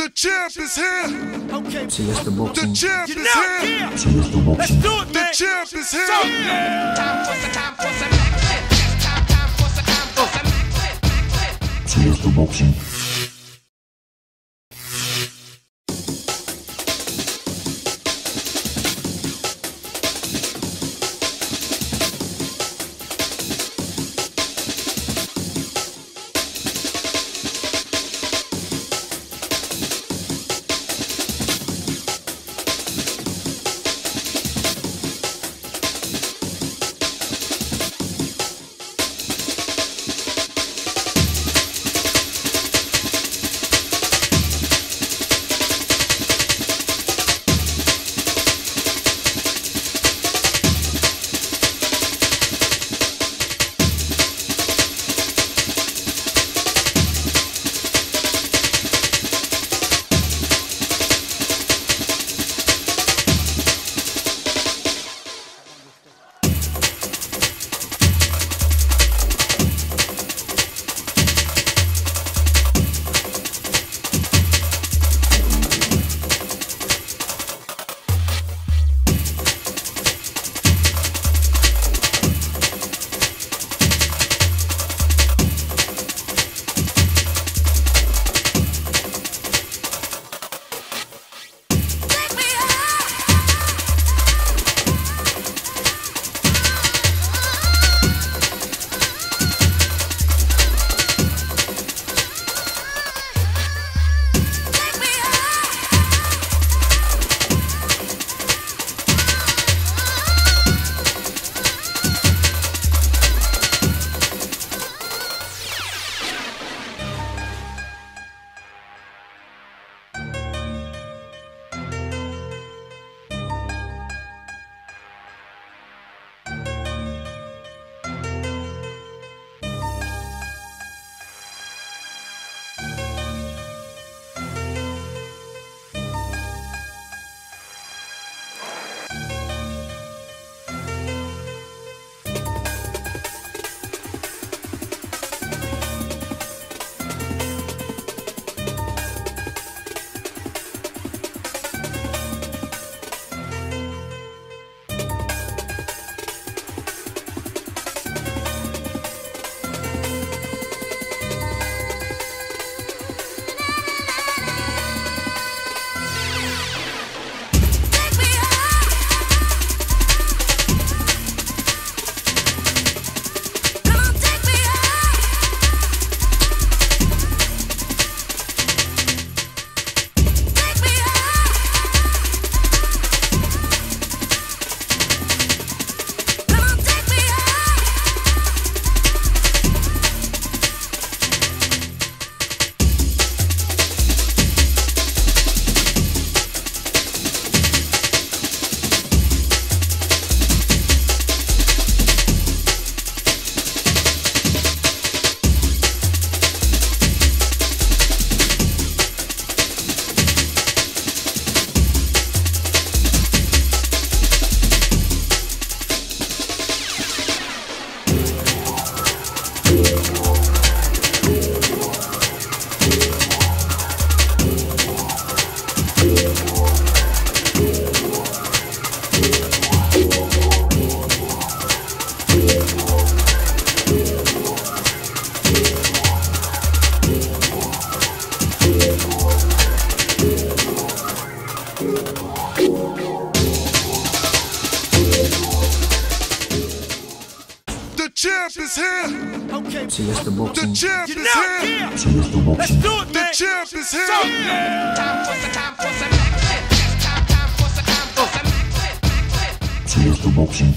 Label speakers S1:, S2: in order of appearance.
S1: The champ is here.
S2: Okay.
S3: Siesta
S1: The
S3: Boxing.
S1: champ
S2: You
S1: is here.
S2: yeah.
S3: Siesta
S2: Let's
S3: Boxing.
S2: do it,
S1: The
S2: man.
S1: champ is
S2: So,
S1: here.
S2: yeah.
S4: Time for some time for some action. Yes, time, time for some time for some action.
S3: Siesta Boxing.
S1: The champ is here.
S2: Okay.
S3: Siesta
S1: The
S3: Boxing.
S1: The champ
S2: You
S1: is
S2: know,
S1: here.
S2: yeah.
S3: Siesta
S2: Let's
S3: Boxing.
S2: do it,
S1: The
S2: man.
S1: champ is
S2: So,
S1: here.
S2: yeah.
S4: Time for some time for some action. Yes, time, time for some time for some action.
S3: Siesta Boxing.